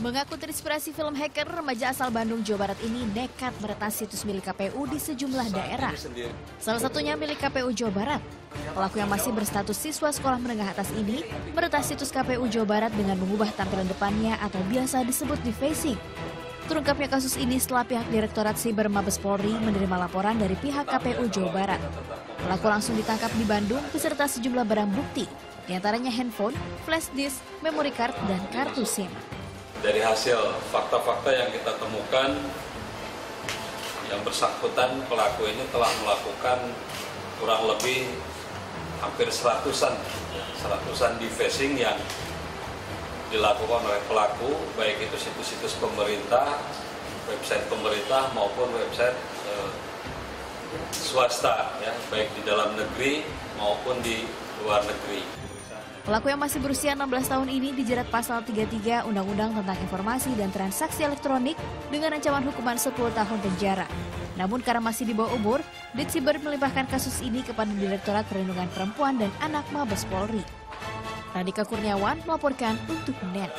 Mengaku terinspirasi film hacker, remaja asal Bandung, Jawa Barat ini nekat meretas situs milik KPU di sejumlah daerah. Salah satunya milik KPU Jawa Barat. Pelaku yang masih berstatus siswa sekolah menengah atas ini meretas situs KPU Jawa Barat dengan mengubah tampilan depannya atau biasa disebut defacing. Terungkapnya kasus ini setelah pihak Direktorat Siber Mabes Polri menerima laporan dari pihak KPU Jawa Barat. Pelaku langsung ditangkap di Bandung beserta sejumlah barang bukti, di antaranya handphone, flash disk, memory card, dan kartu SIM dari hasil fakta-fakta yang kita temukan yang bersangkutan pelaku ini telah melakukan kurang lebih hampir seratusan seratusan defacing yang dilakukan oleh pelaku baik itu situs-situs pemerintah website pemerintah maupun website eh, swasta ya baik di dalam negeri maupun di luar negeri. Pelaku yang masih berusia 16 tahun ini dijerat pasal 33 Undang-Undang tentang Informasi dan Transaksi Elektronik dengan ancaman hukuman 10 tahun penjara. Namun karena masih di bawah umur, Ditsiber melimpahkan kasus ini kepada Direktorat Perlindungan Perempuan dan Anak Mabes Polri. Radika Kurniawan melaporkan untuk NET.